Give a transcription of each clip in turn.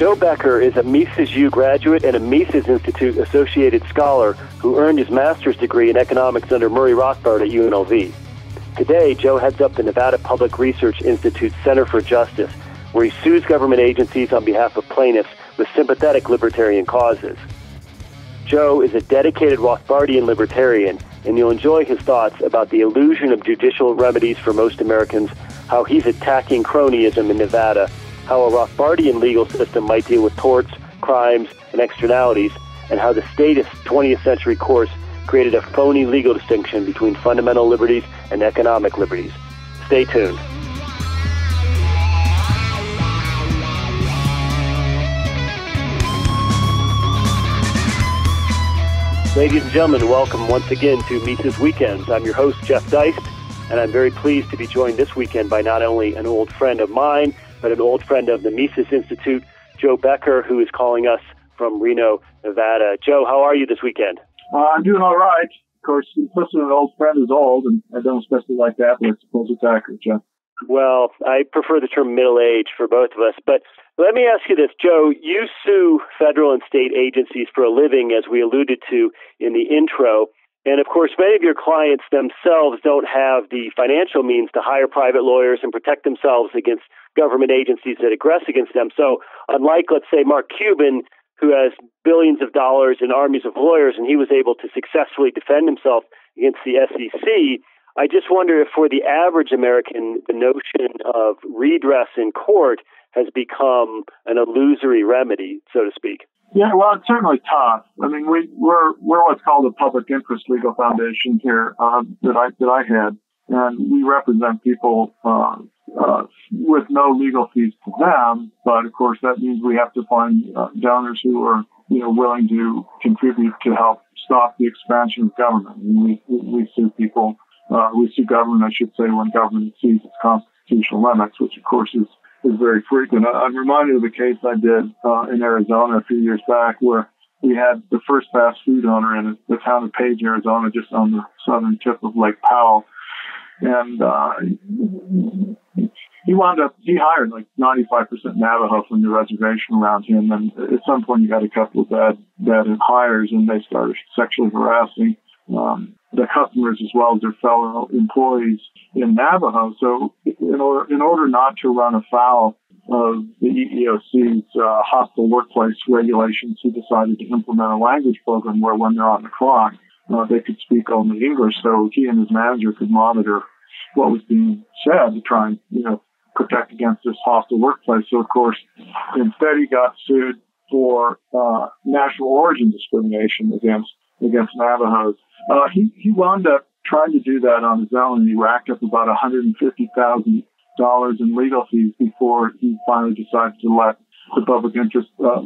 Joe Becker is a Mises U graduate and a Mises Institute Associated Scholar who earned his master's degree in economics under Murray Rothbard at UNLV. Today, Joe heads up the Nevada Policy Research Institute Center for Justice, where he sues government agencies on behalf of plaintiffs with sympathetic libertarian causes. Joe is a dedicated Rothbardian libertarian, and you'll enjoy his thoughts about the illusion of judicial remedies for most Americans, how he's attacking cronyism in Nevada, how a Rothbardian legal system might deal with torts, crimes, and externalities, and how the statist 20th century course created a phony legal distinction between fundamental liberties and economic liberties. Stay tuned. Ladies and gentlemen, welcome once again to Mises Weekends. I'm your host, Jeff Deist, and I'm very pleased to be joined this weekend by not only an old friend of mine, but an old friend of the Mises Institute, Joe Becker, who is calling us from Reno, Nevada. Joe, how are you this weekend? Uh, I'm doing all right. Of course, implicit an old friend is old, and I don't especially like that, but I suppose it's accurate, Jeff. Well, I prefer the term middle age for both of us. But let me ask you this, Joe. You sue federal and state agencies for a living, as we alluded to in the intro. And of course, many of your clients themselves don't have the financial means to hire private lawyers and protect themselves against government agencies that aggress against them. So, unlike, let's say, Mark Cuban, who has billions of dollars and armies of lawyers, and he was able to successfully defend himself against the SEC, I just wonder if for the average American, the notion of redress in court has become an illusory remedy, so to speak. Yeah, well, it's certainly tough. I mean, we, we're we're what's called a public interest legal foundation here uh, that I that I had, and we represent people uh, uh, with no legal fees to them. But of course, that means we have to find uh, donors who are you know willing to contribute to help stop the expansion of government. And we we sue people, uh, we sue government, I should say, when government exceeds its constitutional limits, which of course is is very frequent. I'm reminded of a case I did uh, in Arizona a few years back where we had the first fast food owner in the town of Page, Arizona, just on the southern tip of Lake Powell. And uh, he wound up, he hired like 95% Navajo from the reservation around him. And at some point, he got a couple of bad, bad hires and they started sexually harassing um, the customers as well as their fellow employees in Navajo. So in order, in order not to run afoul of the EEOC's uh, hostile workplace regulations, he decided to implement a language program where when they're on the clock, uh, they could speak only English. So he and his manager could monitor what was being said to try and, you know, protect against this hostile workplace. So of course, instead he got sued for uh, national origin discrimination against against Navajos. Uh, he, he wound up trying to do that on his own and he racked up about $150,000 in legal fees before he finally decided to let the public interest uh,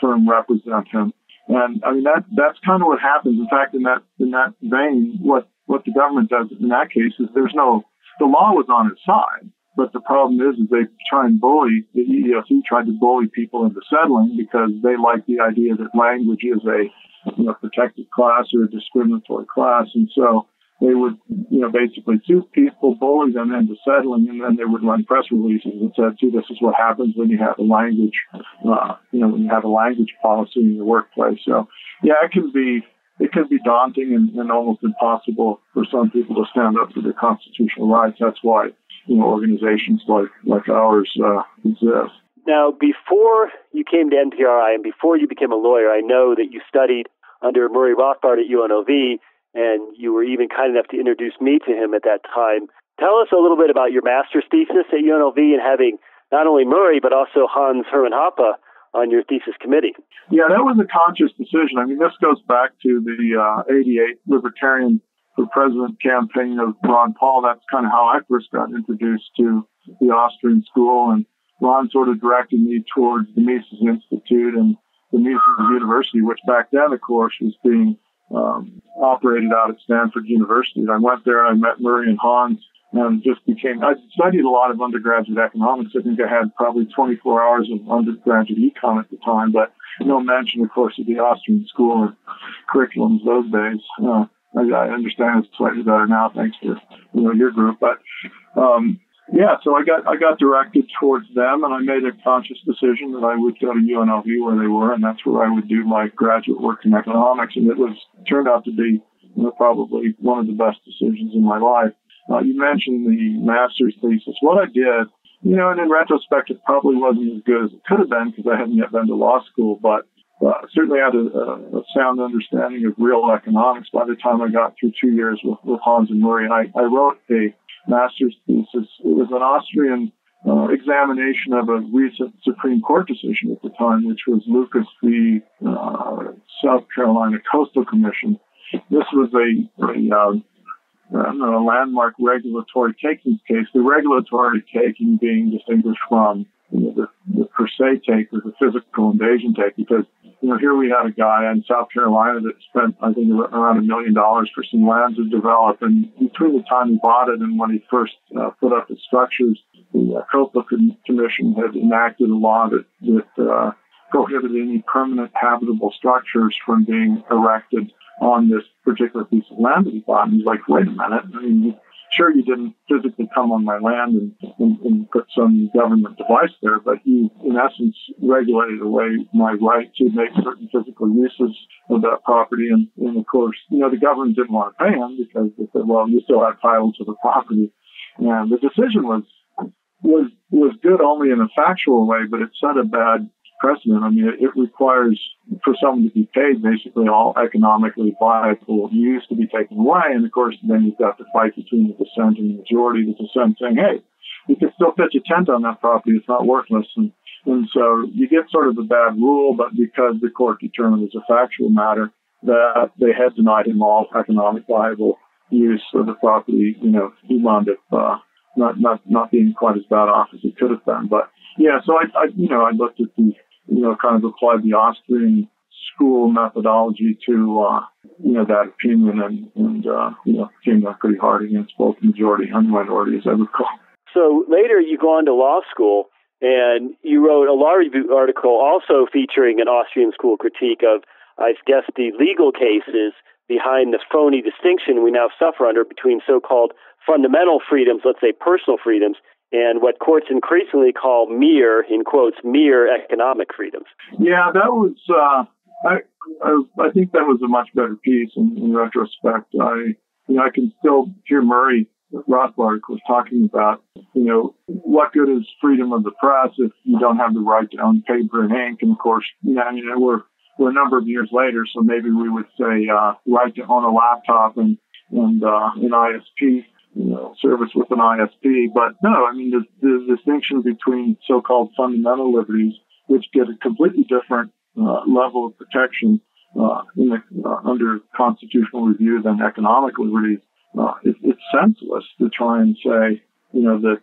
firm represent him. And I mean that that's kind of what happens. In fact, in that in that vein, what what the government does in that case is there's no the law was on its side, but the problem is is they try and bully the EEOC tried to bully people into settling because they like the idea that language is a you know, protected class or a discriminatory class. And so they would, you know, basically sue people, bully them into settling, and then they would run press releases that said, see, this is what happens when you have a language, uh, you know, when you have a language policy in your workplace. So, yeah, it can be, it can be daunting and, and almost impossible for some people to stand up for their constitutional rights. That's why, you know, organizations like, like ours, uh, exist. Now, before you came to NPRI and before you became a lawyer, I know that you studied under Murray Rothbard at UNLV, and you were even kind enough to introduce me to him at that time. Tell us a little bit about your master's thesis at UNLV and having not only Murray, but also Hans Hermann Hoppe on your thesis committee. Yeah, that was a conscious decision. I mean, this goes back to the uh, 88 Libertarian for President campaign of Ron Paul. That's kind of how I first got introduced to the Austrian school and Ron sort of directed me towards the Mises Institute and the Mises University, which back then, of course, was being um, operated out at Stanford University. And I went there and I met Murray and Hans and just became, I studied a lot of undergraduate economics. I think I had probably 24 hours of undergraduate econ at the time, but no mention, of course, of the Austrian school or curriculums those days. Uh, I, understand it's slightly better now, thanks to, you know, your group. But, um, yeah, so I got I got directed towards them, and I made a conscious decision that I would go to UNLV where they were, and that's where I would do my graduate work in economics. And it was turned out to be you know, probably one of the best decisions in my life. Uh, you mentioned the master's thesis. What I did, you know, and in retrospect, it probably wasn't as good as it could have been because I hadn't yet been to law school, but uh, certainly had a, a, sound understanding of real economics by the time I got through two years with, with Hans and Murray. And I, I wrote a master's thesis. It was an Austrian uh, examination of a recent Supreme Court decision at the time, which was Lucas v. Uh, South Carolina Coastal Commission. This was a, a uh, a landmark regulatory takings case. The regulatory taking being distinguished from the, the per se take or the physical invasion take because you know, here we had a guy in South Carolina that spent, I think, around a million dollars for some land to develop. And between the time he bought it and when he first uh, put up his structures, the uh, COPA Commission had enacted a law that, that uh, prohibited any permanent habitable structures from being erected on this particular piece of land that he bought. And he's like, wait a minute. I mean, sure you didn't physically come on my land and, and, and, put some government device there, but you, in essence, regulated away my right to make certain physical uses of that property. And, and of course, you know, the government didn't want to pay him because they said, well, you still have title to the property. And the decision was, was, was good only in a factual way, but it set a bad precedent. I mean, it, it requires for someone to be paid basically all economically viable use to be taken away. And of course, then you've got the fight between the dissent and the majority. The dissent saying, hey, you can still pitch a tent on that property. It's not worthless. And, and so you get sort of a bad rule, but because the court determined as a factual matter that they had denied him all economic viable use of the property, you know, he wound up, uh, not, not, not being quite as bad off as he could have been. But yeah, so I, I, you know, I looked at the you know, kind of applied the Austrian school methodology to, uh, you know, that opinion and, and uh, you know, came down pretty hard against both majority and minority, as I recall. So later you go on to law school and you wrote a law review article also featuring an Austrian school critique of, I guess, the legal cases behind the phony distinction we now suffer under between so-called fundamental freedoms, let's say personal freedoms, and what courts increasingly call mere, in quotes, mere economic freedoms. Yeah, that was, uh, I, I, I, think that was a much better piece in, in retrospect. I, you know, I can still hear Murray Rothbard was talking about, you know, what good is freedom of the press if you don't have the right to own paper and ink? And of course, you know, you know we're, we're a number of years later, so maybe we would say, uh, right to own a laptop and, and, uh, an ISP you know, service with an ISP. But no, I mean, the, the distinction between so-called fundamental liberties, which get a completely different uh, level of protection uh, the, uh, under constitutional review than economic liberties, uh, it, it's senseless to try and say, you know, that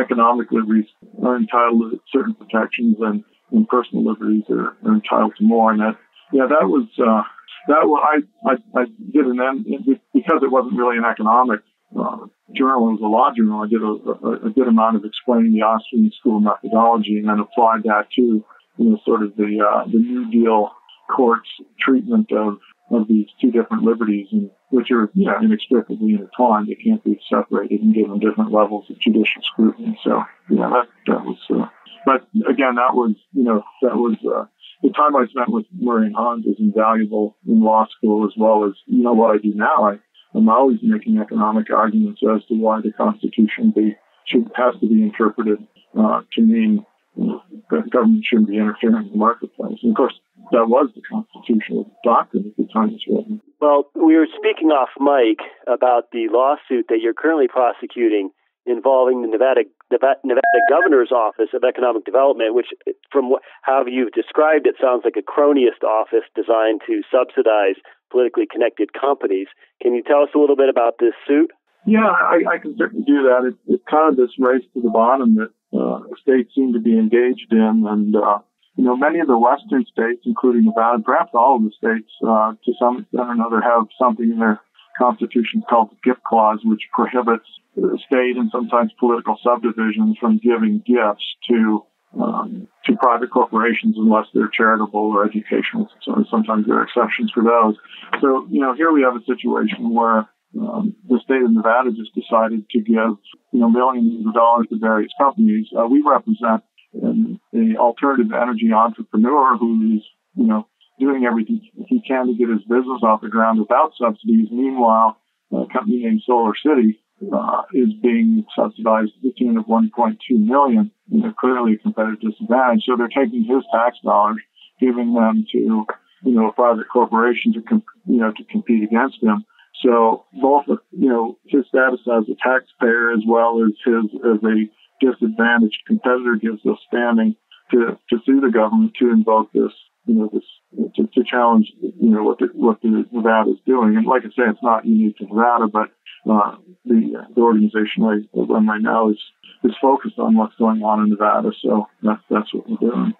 economic liberties are entitled to certain protections and, and personal liberties are, are entitled to more. And that, yeah, that was, uh, that was, I, I, I did an end because it wasn't really an economic uh, journal. A law journal. I did a, a, a, good amount of explaining the Austrian school methodology and then applied that to, you know, sort of the, uh, the New Deal court's treatment of, of these two different liberties and which are, you know, inextricably intertwined. They can't be separated and given different levels of judicial scrutiny. So, yeah, that, that was, uh, but again, that was, you know, that was, uh, the time I spent with Murray and Hans was invaluable in law school as well as, you know, what I do now. I, I'm always making economic arguments as to why the Constitution be, should, has to be interpreted uh, to mean that government shouldn't be interfering in the marketplace. And of course, that was the constitutional doctrine at the time it was written. Well, we were speaking off mic about the lawsuit that you're currently prosecuting involving the Nevada, Nevada, Nevada Governor's Office of Economic Development, which, from how you've described it, sounds like a cronyist office designed to subsidize politically connected companies. Can you tell us a little bit about this suit? Yeah, I, I can certainly do that. It, it's kind of this race to the bottom that uh, states seem to be engaged in, and uh, you know, many of the western states, including Nevada, perhaps all of the states, uh, to some extent or another, have something in their constitutions called the gift clause, which prohibits the state and sometimes political subdivisions from giving gifts to um, to private corporations unless they're charitable or educational. So sometimes there are exceptions for those. So, you know, here we have a situation where um, the state of Nevada just decided to give you know millions of dollars to various companies. Uh, we represent an, an alternative energy entrepreneur who's you know doing everything he can to get his business off the ground without subsidies. Meanwhile, a company named Solar City uh, is being subsidized to the tune of 1.2 million. And they're clearly a competitive disadvantage. So they're taking his tax dollars, giving them to, you know, a private corporation to, comp- you know, to compete against him. So both, you know, his status as a taxpayer as well as his as a disadvantaged competitor gives us standing to, to sue the government to invoke this, you know, this to, to challenge, you know, what the, what the Nevada is doing. And like I say, it's not unique to Nevada, but the, the organization I run right now is is focused on what's going on in Nevada. So that's that's what we're doing.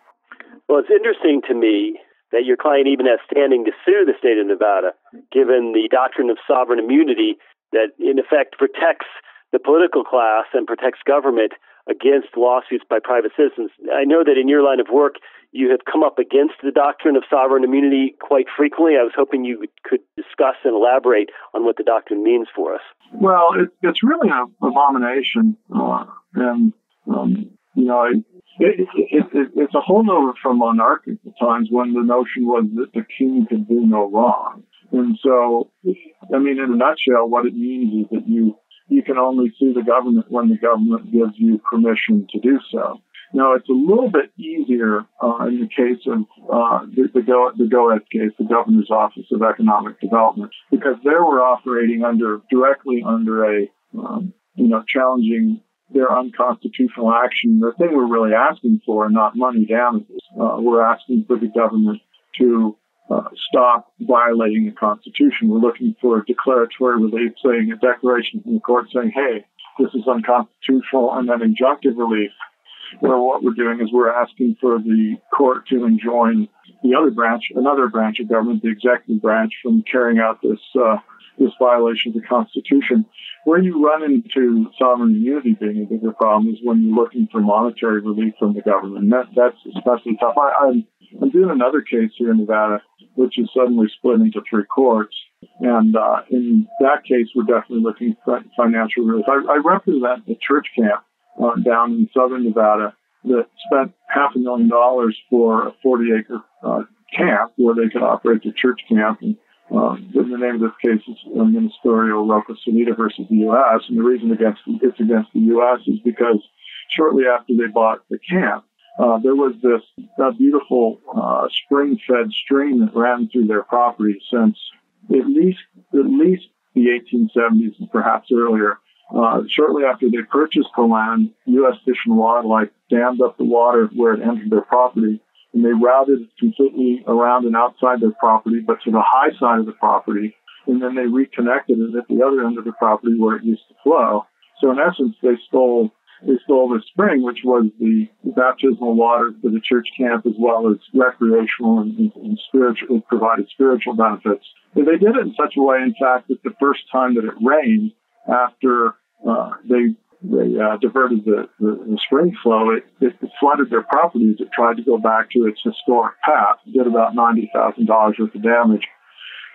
Well, it's interesting to me that your client even has standing to sue the state of Nevada, given the doctrine of sovereign immunity that in effect protects the political class and protects government against lawsuits by private citizens. I know that in your line of work, you have come up against the doctrine of sovereign immunity quite frequently. I was hoping you could discuss and elaborate on what the doctrine means for us. Well, it, it's really an abomination, uh, and um, you know, it, it, it, it's a holdover from monarchical times when the notion was that the king could do no wrong. And so, I mean, in a nutshell, what it means is that you you can only sue the government when the government gives you permission to do so. Now, it's a little bit easier uh, in the case of uh, the, the, Go, the GOED case, the Governor's Office of Economic Development, because they were operating under directly under a um, you know challenging their unconstitutional action. The thing we're really asking for, not money damages, uh, we're asking for the government to uh, stop violating the Constitution. We're looking for a declaratory relief, saying a declaration from the court saying, hey, this is unconstitutional, and then injunctive relief, where what we're doing is we're asking for the court to enjoin the other branch, another branch of government, the executive branch, from carrying out this uh, this violation of the Constitution. Where you run into sovereign immunity being a bigger problem is when you're looking for monetary relief from the government. That, that's especially tough. I, I'm, I'm doing another case here in Nevada, which is suddenly split into three courts. And uh, in that case, we're definitely looking for financial relief. I, I represent a church camp uh, down in southern Nevada that spent half a million dollars for a 40 acre uh, camp where they could operate the church camp and uh, the name of this case is Ministerio Roca Solida versus the U.S. And the reason against it's against the U.S. is because shortly after they bought the camp, uh, there was this beautiful uh, spring-fed stream that ran through their property since at least at least the 1870s and perhaps earlier. Uh, shortly after they purchased the land, U.S. Fish and Wildlife dammed up the water where it entered their property and they routed it completely around and outside their property, but to the high side of the property, and then they reconnected it at the other end of the property where it used to flow. So in essence, they stole they stole the spring, which was the baptismal water for the church camp, as well as recreational and, and, and spiritual, it provided spiritual benefits. But they did it in such a way, in fact, that the first time that it rained, after uh, they they uh, diverted the, the, the, spring flow, it, it, flooded their properties. It tried to go back to its historic path. Did about $90,000 worth of damage.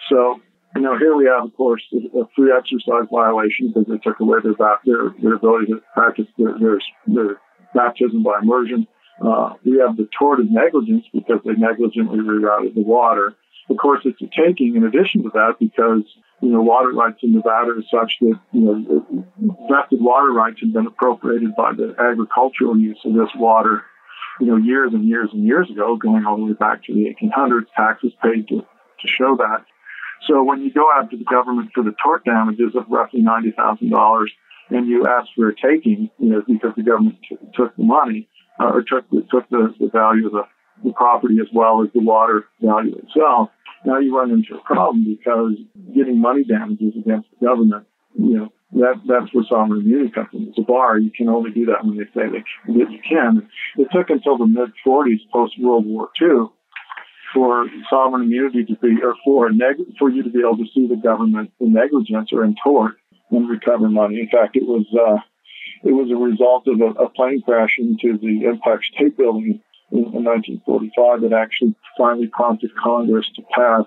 So, you know, here we have, of course, a free exercise violation because they took away their, their, their ability to practice their, their, their baptism by immersion. Uh, we have the tort of negligence because they negligently rerouted the water. Of course, it's a taking in addition to that because you know, water rights in Nevada are such that, you know, vested water rights have been appropriated by the agricultural use of this water, you know, years and years and years ago, going all the way back to the 1800s, taxes paid to, to show that. So when you go after the government for the tort damages of roughly $90,000 and you ask for a taking, you know, because the government t- took the money, uh, or took the, took the, the value of the, the property as well as the water value itself, now you run into a problem because getting money damages against the government, you know, that that's what sovereign immunity comes in. It's a bar. You can only do that when they say that you can. It took until the mid 40s, post World War II, for sovereign immunity to be, or for neg- for you to be able to sue the government for negligence or in tort and recover money. In fact, it was uh, it was a result of a, a plane crash into the Empire State Building in, in 1945 that actually finally prompted Congress to pass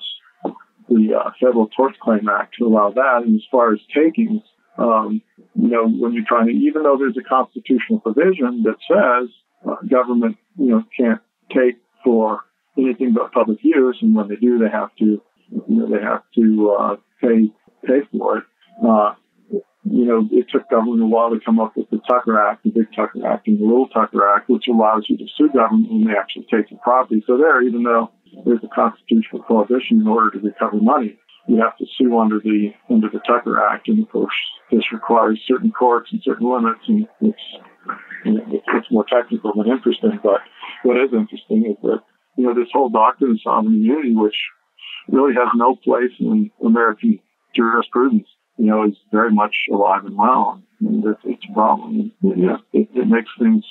the uh, Federal Tort Claim Act to allow that. And as far as takings, um, you know, when you're trying to, even though there's a constitutional provision that says uh, government, you know, can't take for anything but public use, and when they do, they have to, you know, they have to uh, pay pay for it. Uh, you know, it took government a while to come up with the Tucker Act, the Big Tucker Act, and the Little Tucker Act, which allows you to sue government when they actually take your property. So there, even though there's a constitutional prohibition in order to recover money, you have to sue under the under the Tucker Act, and of course, this requires certain courts and certain limits, and it's you know, it's more technical than interesting. But what is interesting is that you know this whole doctrine of sovereign immunity, which really has no place in American jurisprudence, you know, is very much alive and well. And it's, it's a problem. Yeah, it, it makes things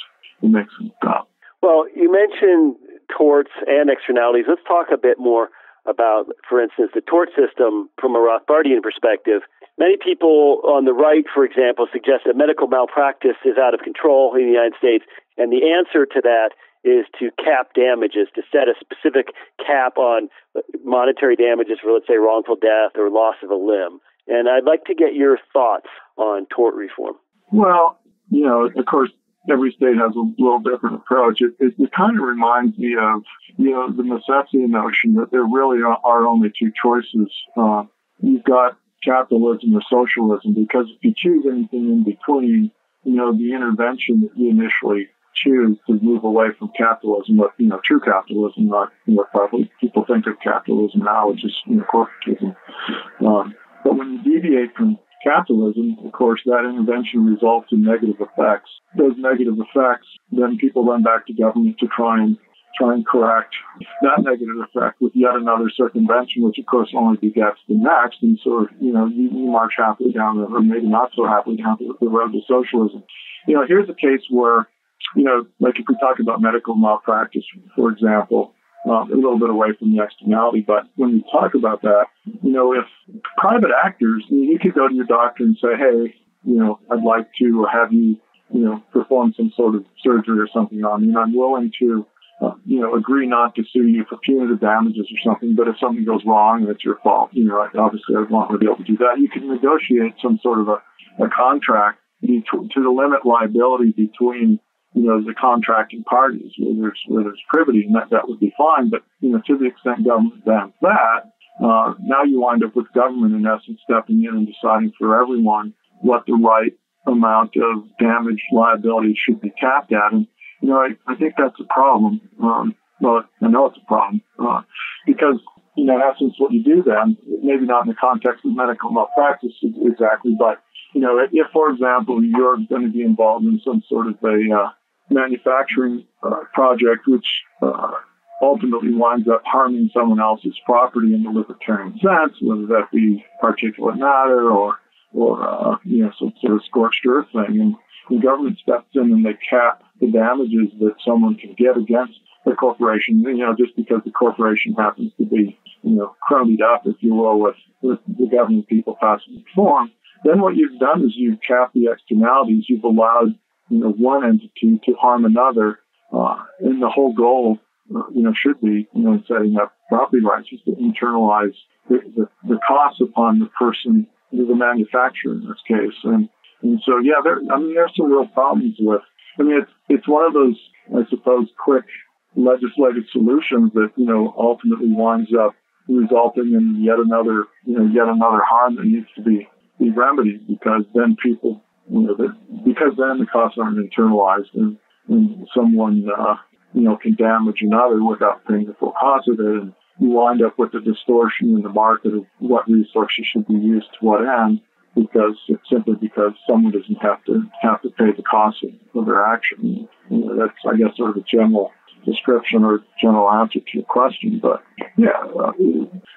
it makes things stop. Well, you mentioned torts and externalities. Let's talk a bit more about, for instance, the tort system from a Rothbardian perspective. Many people on the right, for example, suggest that medical malpractice is out of control in the United States, and the answer to that is to cap damages, to set a specific cap on monetary damages for, let's say, wrongful death or loss of a limb. And I'd like to get your thoughts on tort reform. Well, you know, of course, every state has a little different approach. It, it, it kind of reminds me of, you know, the necessity notion that there really are, are only two choices. Uh, you've got capitalism or socialism because if you choose anything in between, you know, the intervention that you initially choose to move away from capitalism, but, you know, true capitalism, not what probably people think of capitalism now, which is, you know, corporatism. Um, but when you deviate from capitalism, of course, that intervention results in negative effects. Those negative effects, then people run back to government to try and try and correct that negative effect with yet another circumvention, which of course only begets the next. And so, you know, you, you march happily down the, or maybe not so happily down the, the road to socialism. You know, here's a case where, you know, like if we talk about medical malpractice, for example, um, a little bit away from the externality. But when we talk about that, you know, if private actors, you could go to your doctor and say, hey, you know, I'd like to have you, you know, perform some sort of surgery or something on me, and I'm willing to, uh, you know, agree not to sue you for punitive damages or something. But if something goes wrong and it's your fault, you know, obviously I want to be able to do that. You can negotiate some sort of a, a contract to, to limit liability between you know, the contracting parties where there's where there's privity, and that that would be fine. But you know, to the extent government bans that, uh, now you wind up with government in essence stepping in and deciding for everyone what the right amount of damage liability should be capped at. And you know, I, I think that's a problem. Um, well, I know it's a problem uh, because you know, in essence, what you do then, maybe not in the context of medical malpractice exactly, but you know, if, for example, you're going to be involved in some sort of a uh, manufacturing uh, project which uh, ultimately winds up harming someone else's property in the libertarian sense, whether that be particulate matter or or uh, you know some sort of scorched earth thing, and the government steps in and they cap the damages that someone can get against the corporation, you know, just because the corporation happens to be, you know, cronied up, if you will, with, with the government people passing reform, then what you've done is you've capped the externalities. You've allowed you know, one entity to harm another. Uh, and the whole goal, uh, you know, should be, you know, setting up property rights is to internalize the, the, the costs upon the person, the manufacturer in this case. And, and so, yeah, there, I mean, there's some real problems with, I mean, it's, it's one of those, I suppose, quick legislative solutions that, you know, ultimately winds up resulting in yet another, you know, yet another harm that needs to be, be remedied because then people you know, that because then the costs aren't internalized and, and someone, uh, you know, can damage another without paying the full cost of it. And you wind up with a distortion in the market of what resources should be used to what end because it's simply because someone doesn't have to have to pay the cost of, their action. You know, that's, I guess, sort of a general description or general answer to your question. But yeah, uh,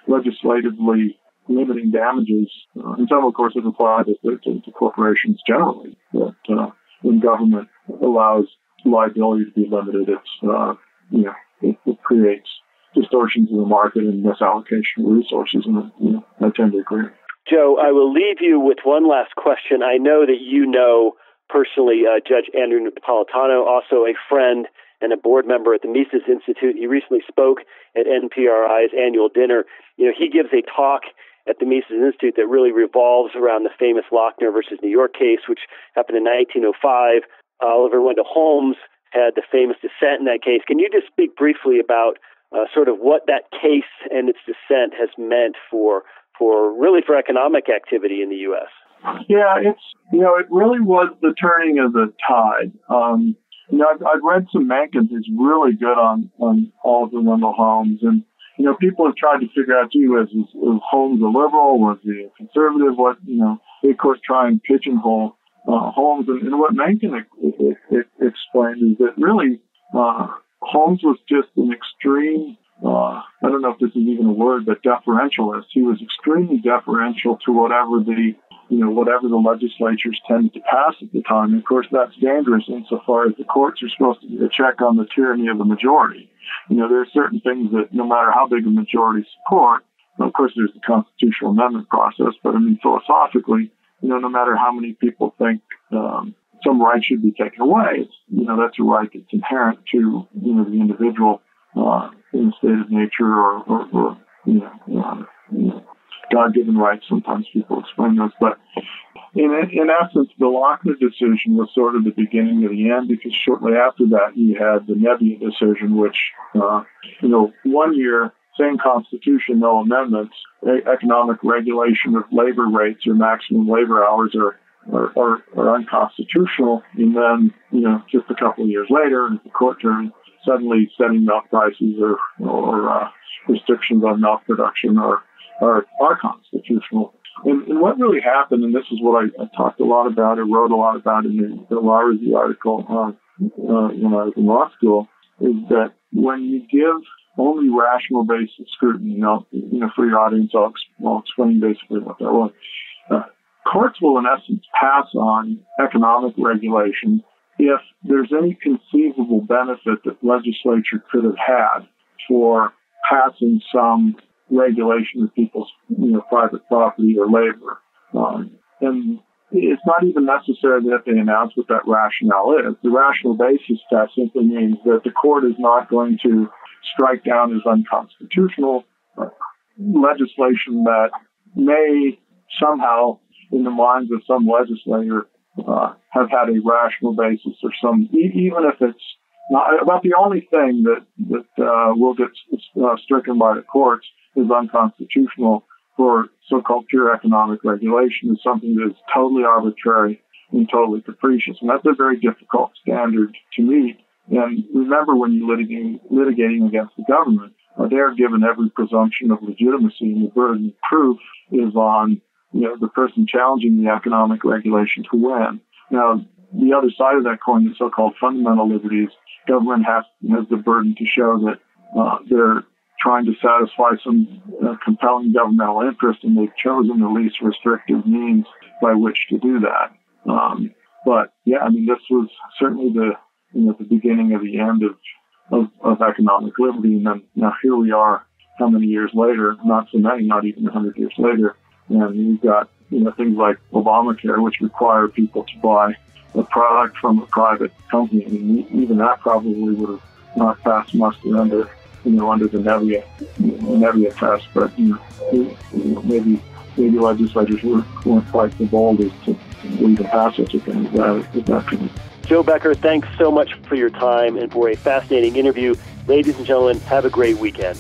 legislatively, limiting damages. Uh, and some, of course, have applied to, to, to corporations generally. That uh, when government allows liability to be limited, it's uh, you know it, it, creates distortions in the market and misallocation of resources. And you know, I tend to agree. Joe, I will leave you with one last question. I know that you know personally uh, Judge Andrew Napolitano, also a friend and a board member at the Mises Institute. He recently spoke at NPRI's annual dinner. You know, he gives a talk at the Mises Institute that really revolves around the famous Lochner versus New York case, which happened in 1905. Oliver Wendell Holmes had the famous dissent in that case. Can you just speak briefly about uh, sort of what that case and its dissent has meant for for really for economic activity in the U.S. Yeah, it's you know it really was the turning of the tide. Um, you know, I've, I've read some Mencken's who's really good on on Oliver Wendell Holmes, and you know people have tried to figure out, gee, was, was Holmes a liberal? Was he a conservative? What you know, they of course try and pigeonhole uh, Holmes, and, and what Mencken it, it, explained is that really uh, Holmes was just an extreme uh, I don't know if this is even a word, but deferentialist. He was extremely deferential to whatever the, you know, whatever the legislatures tended to pass at the time. And of course, that's dangerous insofar as the courts are supposed to be a check on the tyranny of the majority. You know, there are certain things that no matter how big a majority support, of course, there's the constitutional amendment process, but I mean, philosophically, you know, no matter how many people think um, some right should be taken away, you know, that's a right that's inherent to, you know, the individual uh, in a state of nature or, or, or you know, uh, you know God-given rights. Sometimes people explain those, but in in essence, the Lochner decision was sort of the beginning of the end because shortly after that you had the Nebbia decision, which uh, you know one year same constitution, no amendments, economic regulation of labor rates or maximum labor hours are are, are, are unconstitutional, and then you know just a couple of years later, the court turned suddenly setting milk prices or, or uh, restrictions on milk production are, are, are constitutional. And, and, what really happened, and this is what I, I, talked a lot about, I wrote a lot about in the, the law review article uh, uh, when I was in law school, is that when you give only rational basis scrutiny, you know, you know for your audience, I'll, I'll explain basically what that was. Uh, courts will, in essence, pass on economic regulation if there's any conceivable benefit that legislature could have had for passing some regulation of people's you know, private property or labor. Um, and it's not even necessary that they announce what that rationale is. The rational basis test simply means that the court is not going to strike down as unconstitutional uh, legislation that may somehow, in the minds of some legislator, uh, have had a rational basis or some, even if it's not, about the only thing that, that uh, will get uh, stricken by the courts is unconstitutional for so-called pure economic regulation is something that is totally arbitrary and totally capricious. And that's a very difficult standard to meet. And remember when you're litigating, litigating against the government, uh, they're given every presumption of legitimacy and the burden of proof is on you know, the person challenging the economic regulation to win. Now, the other side of that coin, the so-called fundamental liberties, government has, has the burden to show that uh, they're trying to satisfy some uh, compelling governmental interest, and they've chosen the least restrictive means by which to do that. Um, but yeah, I mean, this was certainly the you know the beginning of the end of of, of economic liberty, and then now here we are, how many years later? Not so many, not even hundred years later, and we've got you know things like Obamacare, which require people to buy a product from a private company. I mean, even that probably would have not passed muster under you know under the Nebbia Nebbia test, but you know, maybe maybe legislators weren't, weren't quite bold as to even pass such a. Joe Becker, thanks so much for your time and for a fascinating interview. Ladies and gentlemen, have a great weekend.